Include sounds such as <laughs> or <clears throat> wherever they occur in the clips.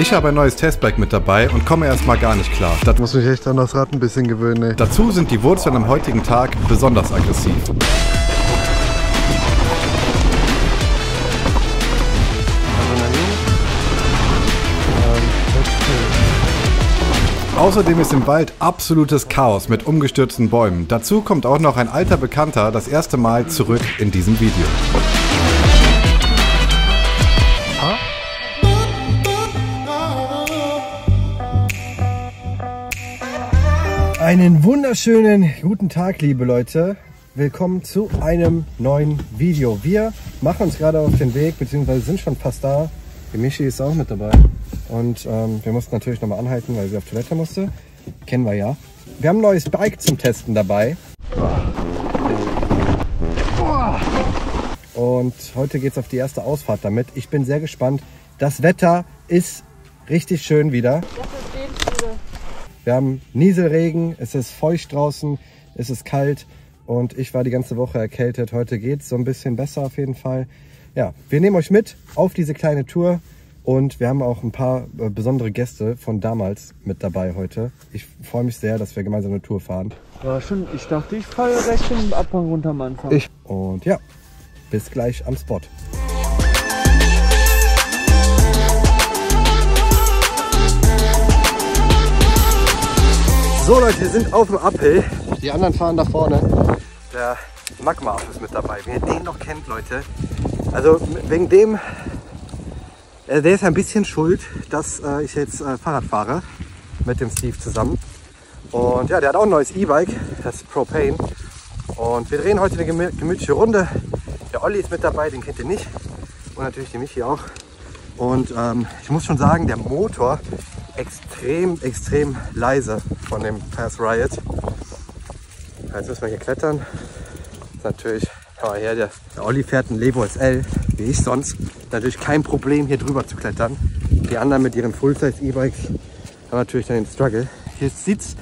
Ich habe ein neues Testbike mit dabei und komme erstmal gar nicht klar. Das muss mich echt an das Rad ein bisschen gewöhnen. Ey. Dazu sind die Wurzeln am heutigen Tag besonders aggressiv. Außerdem ist im Wald absolutes Chaos mit umgestürzten Bäumen. Dazu kommt auch noch ein alter Bekannter das erste Mal zurück in diesem Video. Einen wunderschönen guten Tag, liebe Leute. Willkommen zu einem neuen Video. Wir machen uns gerade auf den Weg, beziehungsweise sind schon fast da. Die Michi ist auch mit dabei. Und ähm, wir mussten natürlich nochmal anhalten, weil sie auf Toilette musste. Kennen wir ja. Wir haben ein neues Bike zum Testen dabei. Und heute geht es auf die erste Ausfahrt damit. Ich bin sehr gespannt. Das Wetter ist richtig schön wieder. Wir haben Nieselregen, es ist feucht draußen, es ist kalt und ich war die ganze Woche erkältet. Heute geht es so ein bisschen besser auf jeden Fall. Ja, wir nehmen euch mit auf diese kleine Tour und wir haben auch ein paar äh, besondere Gäste von damals mit dabei heute. Ich freue mich sehr, dass wir gemeinsam eine Tour fahren. Ja, schon. Ich dachte, ich falle recht im Abhang runter am Anfang. Ich. Und ja, bis gleich am Spot. So Leute, wir sind auf dem Uphill. Die anderen fahren da vorne. Der Magma ist mit dabei. Wenn ihr den noch kennt, Leute. Also wegen dem, äh, der ist ein bisschen schuld, dass äh, ich jetzt äh, Fahrrad fahre mit dem Steve zusammen. Und ja, der hat auch ein neues E-Bike, das Propane. Und wir drehen heute eine gemütliche Runde. Der Olli ist mit dabei, den kennt ihr nicht. Und natürlich die Michi auch. Und ähm, ich muss schon sagen, der Motor extrem, extrem leise von dem Pass Riot. Jetzt müssen wir hier klettern. Natürlich, aber her, der, der Olli fährt ein Levo SL, wie ich sonst. Natürlich kein Problem, hier drüber zu klettern. Die anderen mit ihren Full-Size E-Bikes haben natürlich dann den Struggle. Hier sieht es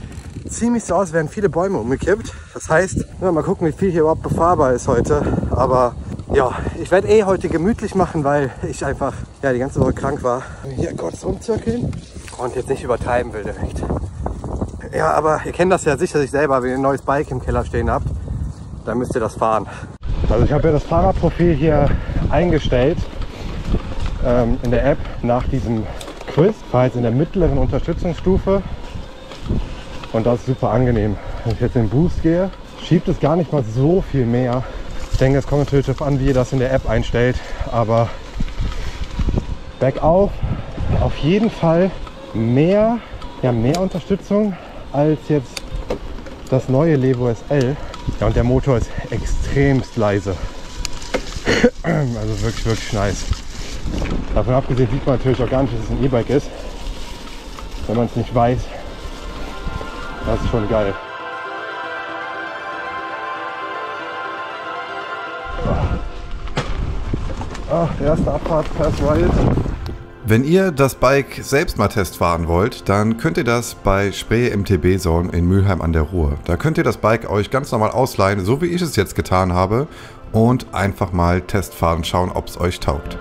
ziemlich so aus, werden viele Bäume umgekippt. Das heißt, mal gucken, wie viel hier überhaupt befahrbar ist heute. Aber ja, ich werde eh heute gemütlich machen, weil ich einfach ja, die ganze Woche krank war. Hier kurz rumzirkeln und jetzt nicht übertreiben will direkt. Ja, aber ihr kennt das ja sicher sich selber, wenn ihr ein neues Bike im Keller stehen habt, dann müsst ihr das fahren. Also ich habe ja das Fahrradprofil hier eingestellt ähm, in der App nach diesem Quiz. Ich fahre jetzt in der mittleren Unterstützungsstufe und das ist super angenehm. Wenn ich jetzt in den Boost gehe, schiebt es gar nicht mal so viel mehr. Ich denke, es kommt natürlich darauf an, wie ihr das in der App einstellt, aber bergauf auf jeden Fall mehr, ja, mehr Unterstützung als jetzt das neue Levo SL. Ja, und der Motor ist extremst leise. <clears throat> also wirklich, wirklich nice. Davon abgesehen sieht man natürlich auch gar nicht, dass es ein E-Bike ist. Wenn man es nicht weiß. Das ist schon geil. Ach, erste Abfahrt, Pass Riot. Wenn ihr das Bike selbst mal testfahren wollt, dann könnt ihr das bei Spree MTB Zone in Mülheim an der Ruhr. Da könnt ihr das Bike euch ganz normal ausleihen, so wie ich es jetzt getan habe, und einfach mal testfahren, schauen, ob es euch taugt.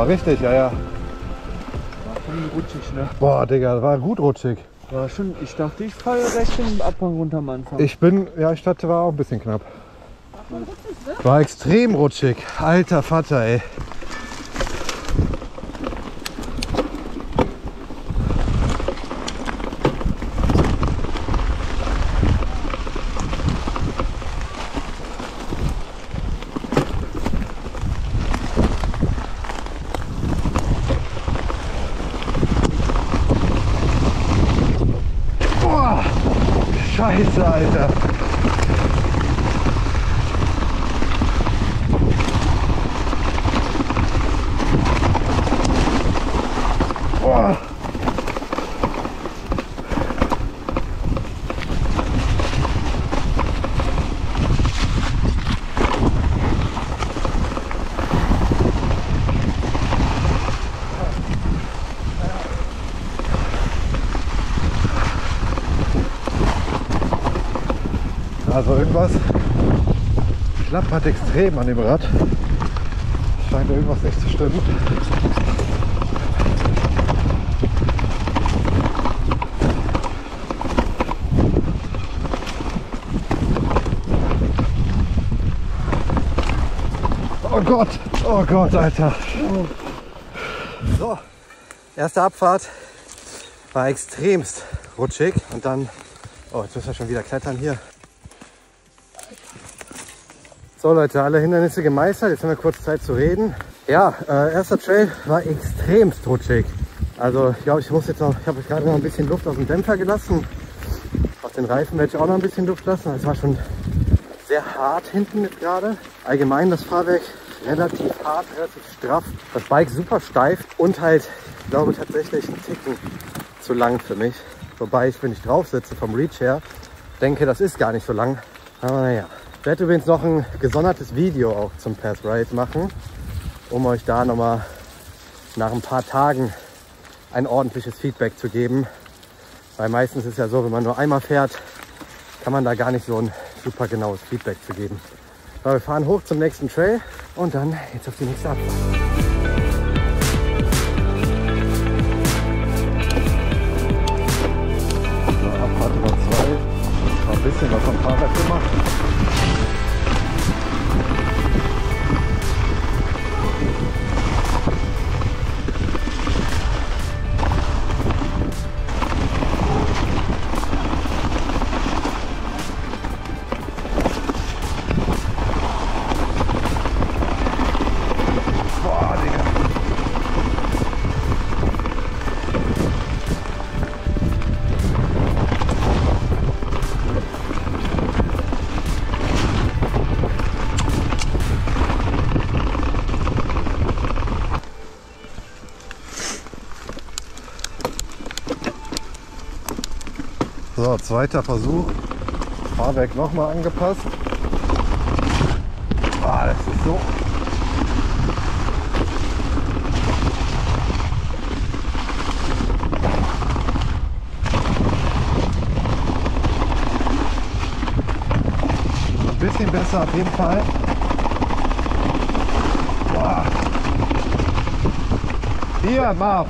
War richtig, ja, ja. War schon rutschig, ne? Boah, Digga, war gut rutschig. War schon, ich dachte, ich falle recht im Abhang runter am Anfang. Ich bin, ja, ich dachte, war auch ein bisschen knapp. War extrem rutschig. Alter Vater, ey. Scheiße, Alter. Boah. Also irgendwas klappert extrem an dem Rad. Scheint irgendwas nicht zu stimmen. Oh Gott, oh Gott, Alter. So, erste Abfahrt war extremst rutschig und dann, oh, jetzt müssen wir schon wieder klettern hier. So Leute, alle Hindernisse gemeistert, jetzt haben wir kurz Zeit zu reden. Ja, äh, erster Trail war extremst rutschig. Also ich glaube, ich muss jetzt noch, ich habe gerade noch ein bisschen Luft aus dem Dämpfer gelassen. Auf den Reifen werde ich auch noch ein bisschen Luft lassen. Es war schon sehr hart hinten jetzt gerade. Allgemein das Fahrwerk relativ hart, relativ straff. Das Bike super steif und halt, ich glaube tatsächlich ein Ticken zu lang für mich. Wobei ich, wenn ich drauf sitze vom Reach her, denke, das ist gar nicht so lang. Aber naja. Ich werde übrigens noch ein gesondertes Video auch zum Pass Ride machen, um euch da nochmal nach ein paar Tagen ein ordentliches Feedback zu geben. Weil meistens ist ja so, wenn man nur einmal fährt, kann man da gar nicht so ein super genaues Feedback zu geben. Aber wir fahren hoch zum nächsten Trail und dann jetzt auf die nächste Abfahrt. Noch ein bisschen was am Fahrrad gemacht. So, zweiter Versuch. Fahrwerk nochmal angepasst. Ah, das ist so Ein bisschen besser auf jeden Fall. Hier, Marv.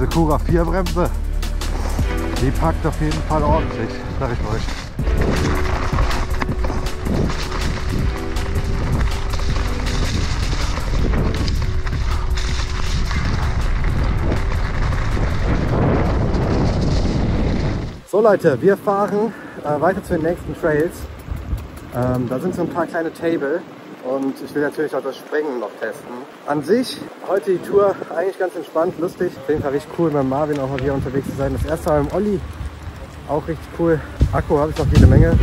Diese Cura 4 Bremse, die packt auf jeden Fall ordentlich, sag ich euch. So Leute, wir fahren äh, weiter zu den nächsten Trails. Ähm, da sind so ein paar kleine Table und ich will natürlich auch das Springen noch testen. An sich, heute die Tour eigentlich ganz entspannt, lustig. Auf jeden Fall richtig cool, mit Marvin auch mal wieder unterwegs zu sein. Das erste Mal mit Olli, auch richtig cool. Akku habe ich noch jede Menge.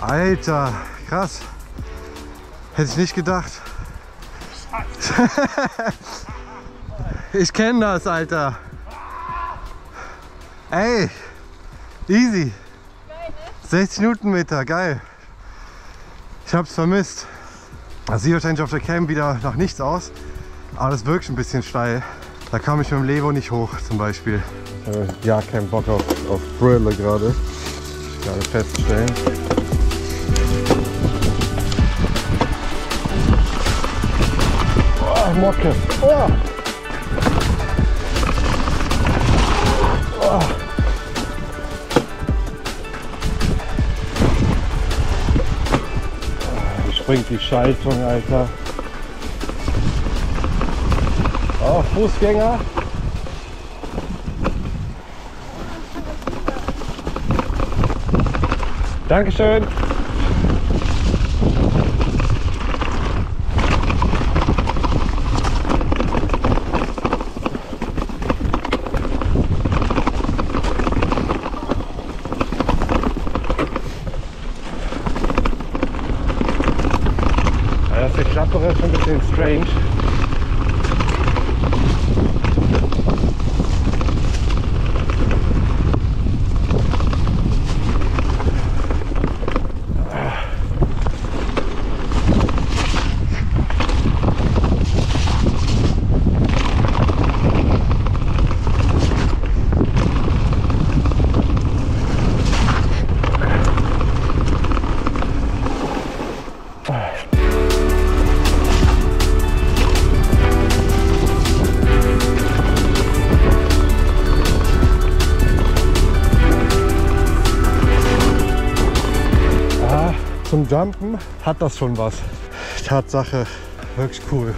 Alter, krass. Hätte ich nicht gedacht. <laughs> ich kenne das, Alter. Ey, easy. 60 Newtonmeter, geil. Ich hab's vermisst. Das sieht wahrscheinlich auf der Cam wieder nach nichts aus, aber das wirkt schon ein bisschen steil. Da kam ich mit dem Levo nicht hoch zum Beispiel. Ja, kein Bock auf, auf Brille gerade. Gerade festzustellen. Mocke. Oh. Oh. Wie springt die Schaltung, Alter. Oh, Fußgänger. Dankeschön. Strange. Jumpen hat das schon was. Tatsache, wirklich cool.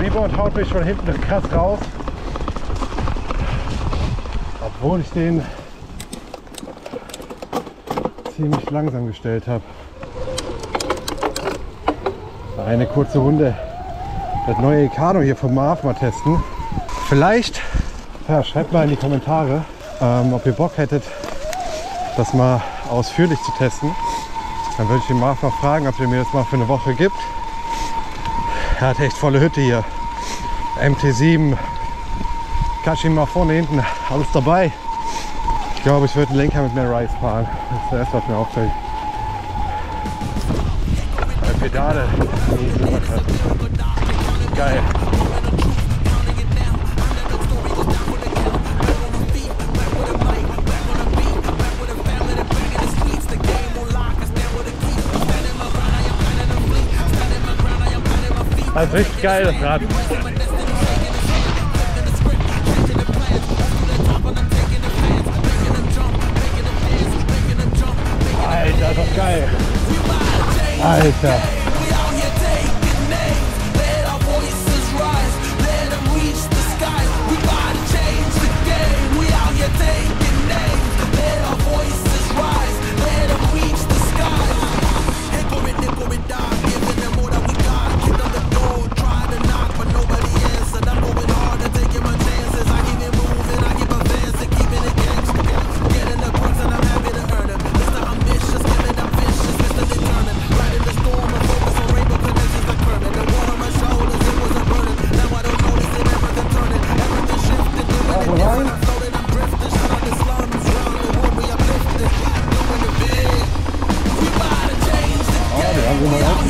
Rebound haut mich von hinten krass raus. Obwohl ich den ziemlich langsam gestellt habe. Eine kurze Runde das neue Ikano hier vom Marv mal testen. Vielleicht, ja, schreibt mal in die Kommentare, ähm, ob ihr Bock hättet, das mal ausführlich zu testen. Dann würde ich den Marv mal fragen, ob er mir das mal für eine Woche gibt. Er hat echt volle Hütte hier. MT7, Kashima mal vorne, hinten, alles dabei. Ich glaube, ich würde den Lenker mit mehr Rice fahren. Das ist das was mir auffällt. Eine Pedale. Geil. Das ist richtig geil, das Rad. Alter.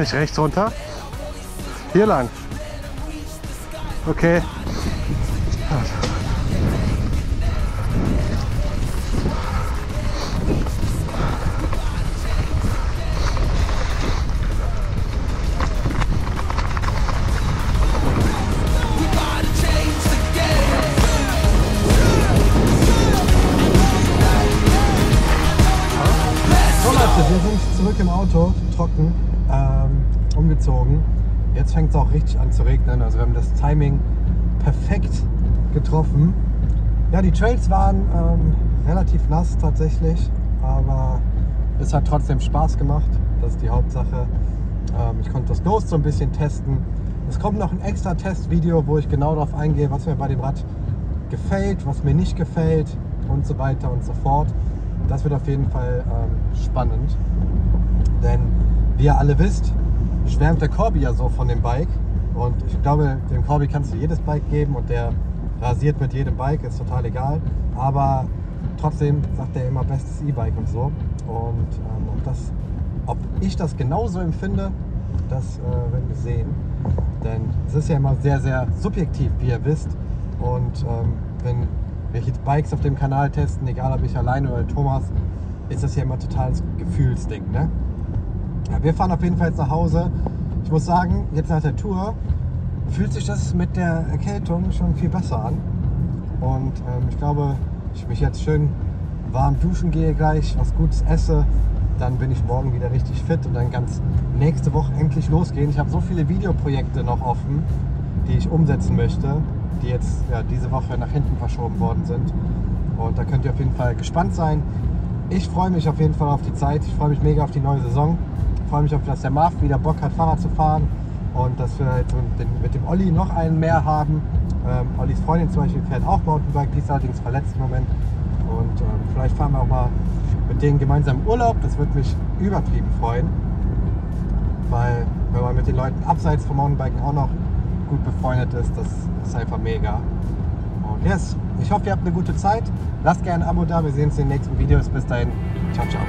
nicht rechts runter? Hier lang. Okay. Auch richtig an zu regnen. Also wir haben das Timing perfekt getroffen. Ja, die Trails waren ähm, relativ nass tatsächlich, aber es hat trotzdem Spaß gemacht. Das ist die Hauptsache. Ähm, ich konnte das Ghost so ein bisschen testen. Es kommt noch ein extra Testvideo, wo ich genau darauf eingehe, was mir bei dem Rad gefällt, was mir nicht gefällt und so weiter und so fort. Das wird auf jeden Fall ähm, spannend. Denn wie ihr alle wisst, schwärmt der Corby ja so von dem Bike. Und ich glaube, dem Corby kannst du jedes Bike geben und der rasiert mit jedem Bike, ist total egal. Aber trotzdem sagt er immer bestes E-Bike und so. Und ähm, ob, das, ob ich das genauso empfinde, das äh, werden wir sehen. Denn es ist ja immer sehr, sehr subjektiv, wie ihr wisst. Und ähm, wenn wir jetzt Bikes auf dem Kanal testen, egal ob ich alleine oder Thomas, ist das ja immer total Gefühlsding. Ne? Ja, wir fahren auf jeden Fall jetzt nach Hause. Ich muss sagen, jetzt nach der Tour fühlt sich das mit der Erkältung schon viel besser an. Und ähm, ich glaube, ich mich jetzt schön warm duschen gehe gleich, was Gutes esse, dann bin ich morgen wieder richtig fit und dann ganz nächste Woche endlich losgehen. Ich habe so viele Videoprojekte noch offen, die ich umsetzen möchte, die jetzt ja, diese Woche nach hinten verschoben worden sind. Und da könnt ihr auf jeden Fall gespannt sein. Ich freue mich auf jeden Fall auf die Zeit. Ich freue mich mega auf die neue Saison. Ich freue mich auf, dass der Marv wieder Bock hat, Fahrrad zu fahren und dass wir halt mit dem Olli noch einen mehr haben. Ähm, Ollis Freundin zum Beispiel fährt auch Mountainbike, die ist allerdings verletzt im Moment. Und ähm, vielleicht fahren wir auch mal mit denen gemeinsam Urlaub. Das würde mich übertrieben freuen. Weil wenn man mit den Leuten abseits vom Mountainbiken auch noch gut befreundet ist, das ist einfach mega. Und yes, ich hoffe, ihr habt eine gute Zeit. Lasst gerne ein Abo da. Wir sehen uns in den nächsten Videos. Bis dahin. Ciao, ciao.